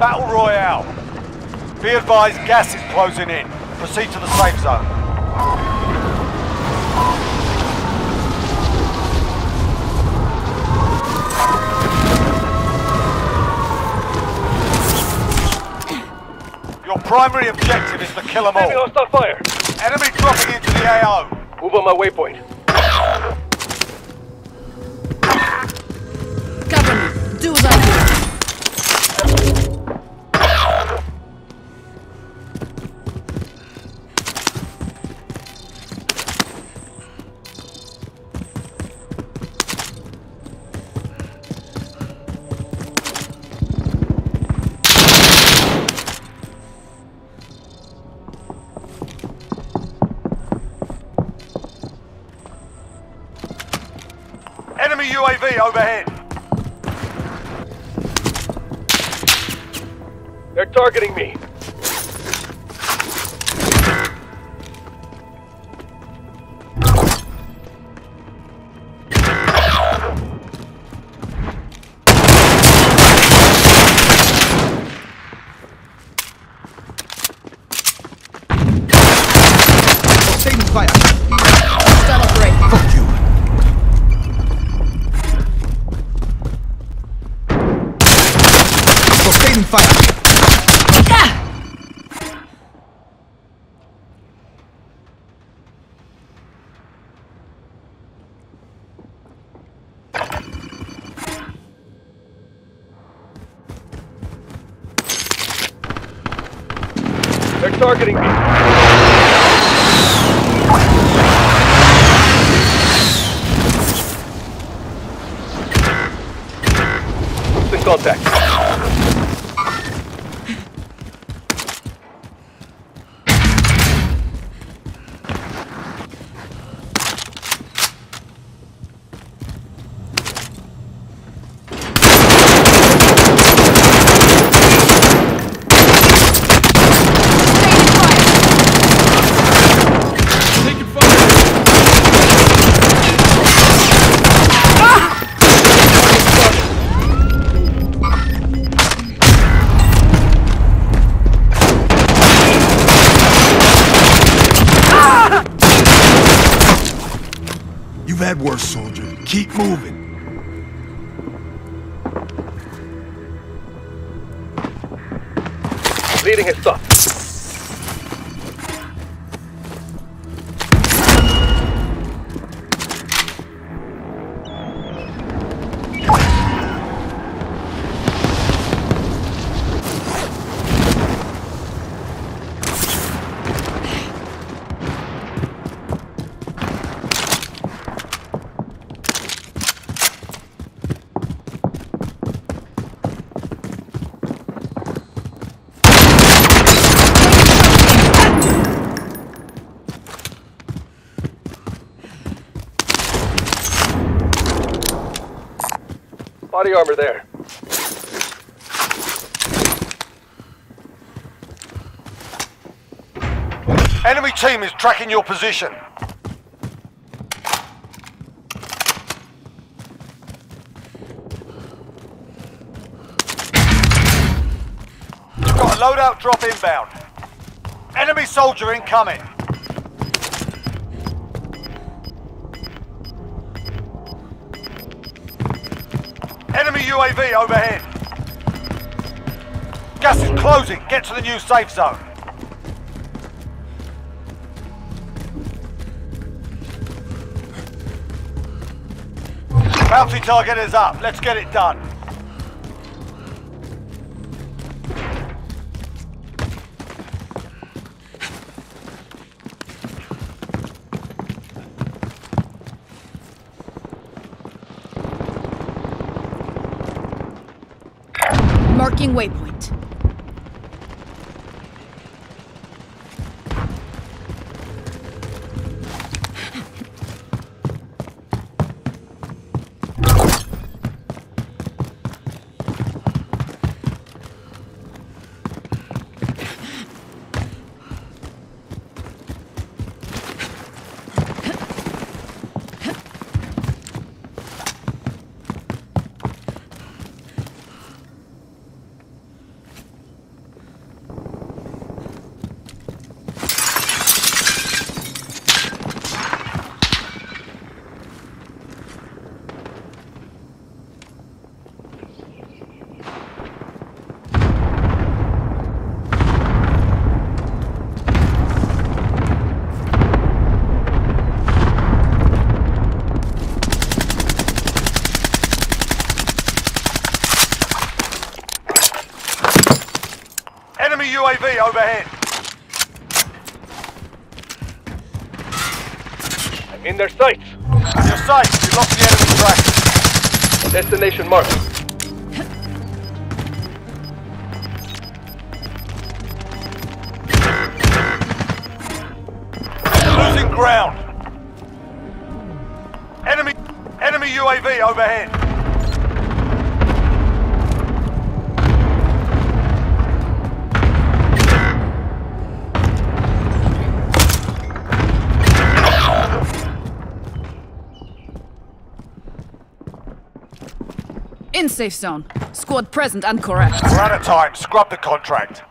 Battle Royale. Be advised, gas is closing in. Proceed to the safe zone. Your primary objective is to kill them all. Enemy hostile fire. Enemy dropping into the AO. Move on my waypoint. Enemy UAV overhead. They're targeting me. Targeting me. Who's in contact? Had worse, soldier. Keep moving. Bleeding has stopped. Body armor there. Enemy team is tracking your position. Got a loadout drop inbound. Enemy soldier incoming. Enemy UAV overhead. Gas is closing. Get to the new safe zone. Bounty target is up. Let's get it done. Marking waypoint. UAV overhead. I'm in their sights. You're safe. You lost the enemy track. Destination marked. Losing ground. Enemy, enemy UAV overhead. In safe zone. Squad present and correct. We're out of time. Scrub the contract.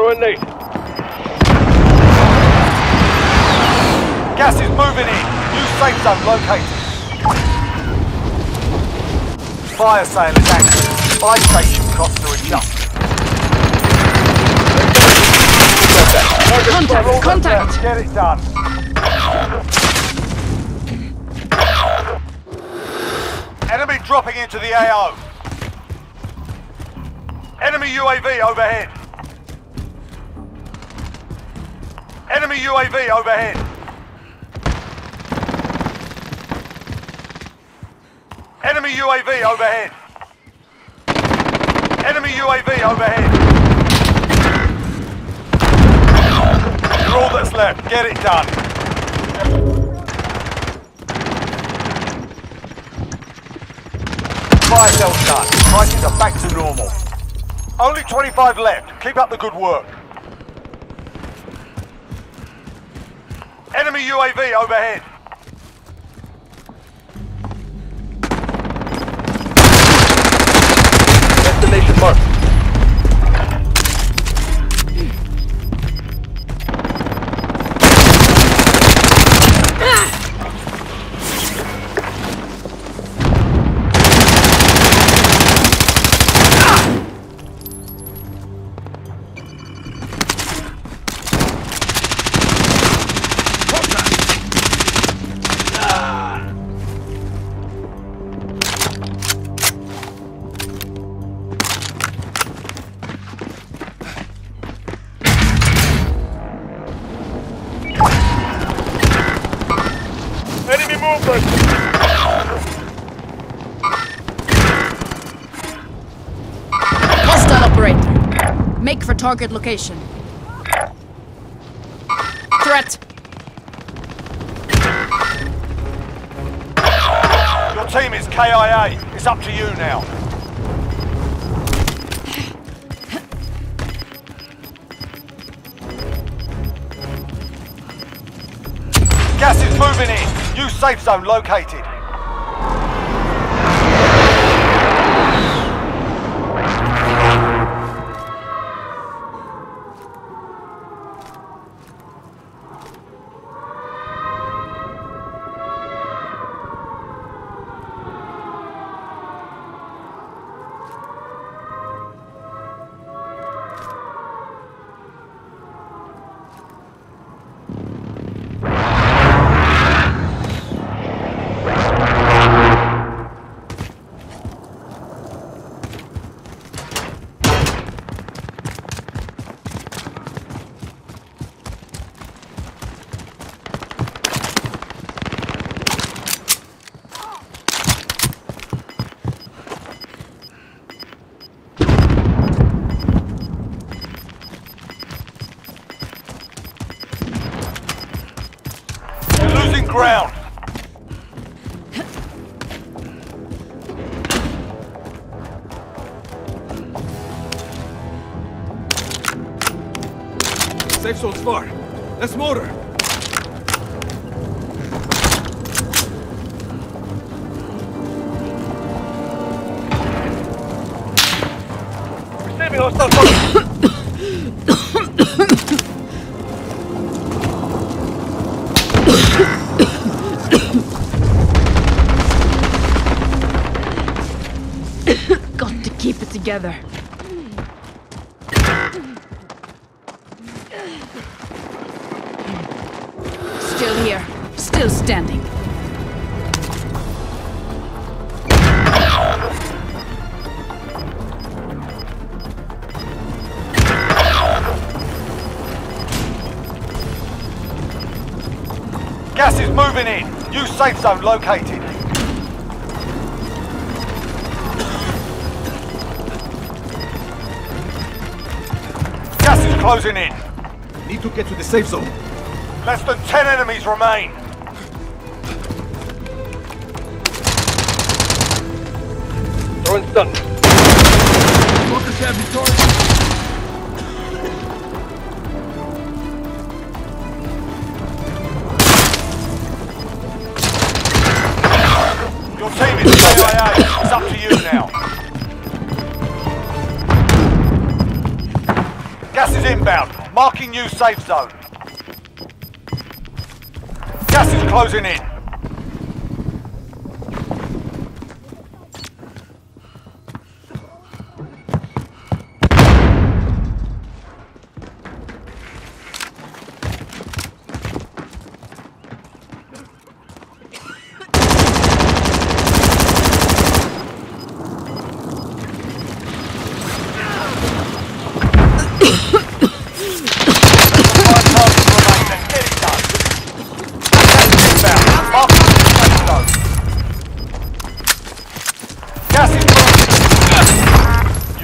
Throw a nade. Gas is moving in. New safe zone located. Fire sale is active. Buy station costs to adjust. Contact, contact. Get it done. Enemy dropping into the AO. Enemy UAV overhead. Enemy UAV overhead. Enemy UAV overhead. Enemy UAV overhead. You're all that's left. Get it done. Fire sale's done. Prices are back to normal. Only 25 left. Keep up the good work. UAV overhead. Target location. Threat. Your team is KIA. It's up to you now. Gas is moving in. New safe zone located. Safe zone's far. Let's motor. Receiving hostile fire. Got to keep it together. Still here. Still standing. Gas is moving in. New safe zone located. Gas is closing in. Need to get to the safe zone. Less than 10 enemies remain. Throwing stun. Walker can't be targeted. Your team is KIA. It's up to you now. Gas is inbound. Marking new safe zone. Gas is closing in. Five targets remain. Let's get it done. Gas is inbound. Marking new safe zone. Gas is moving.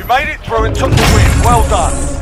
Made it through and took the win. Well done.